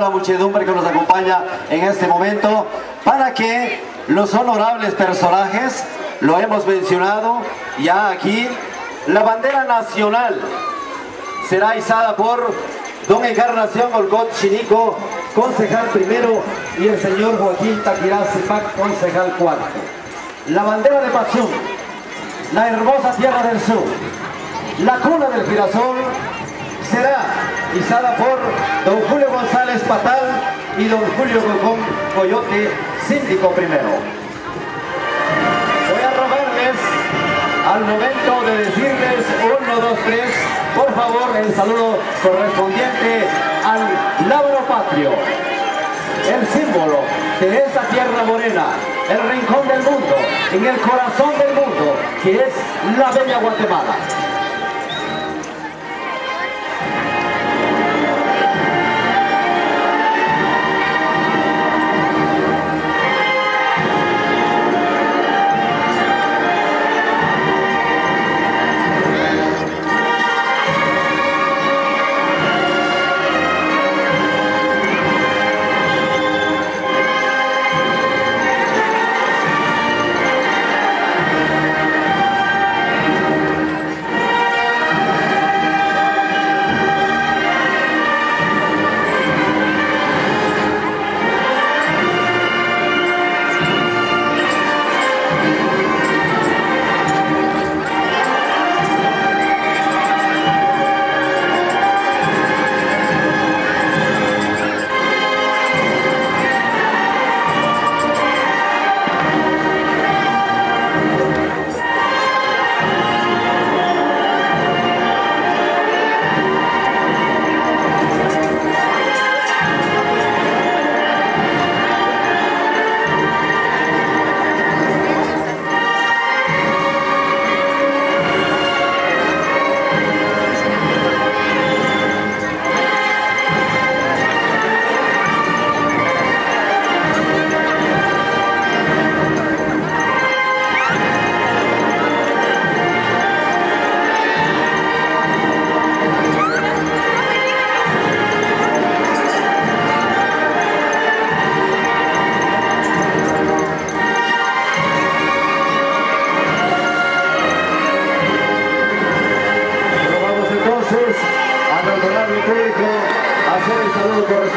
la muchedumbre que nos acompaña en este momento para que los honorables personajes, lo hemos mencionado ya aquí, la bandera nacional será izada por don Encarnación Olgot Chinico, concejal primero, y el señor Joaquín Taquirá Zipac, concejal cuarto. La bandera de Pachún, la hermosa tierra del sur, la cuna del girasol, será izada por don Julio Y don Julio Gocón Coyote, síndico primero. Voy a rogarles al momento de decirles 1, 2, 3, por favor el saludo correspondiente al labro patrio, el símbolo de esta tierra morena, el rincón del mundo, en el corazón del mundo, que es la bella Guatemala.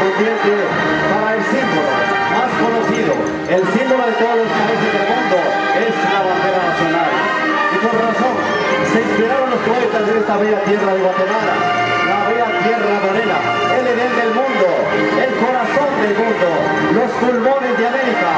Para el símbolo más conocido, el símbolo de todos los países del mundo, es la bandera nacional. Y por razón, se inspiraron los poetas de esta bella tierra de Guatemala, la bella tierra morena, el Edén del mundo, el corazón del mundo, los pulmones de América.